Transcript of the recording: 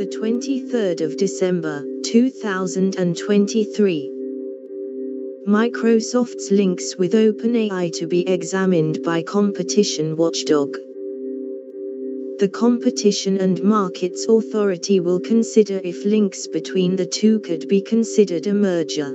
the 23rd of December, 2023. Microsoft's links with OpenAI to be examined by competition watchdog. The Competition and Markets Authority will consider if links between the two could be considered a merger.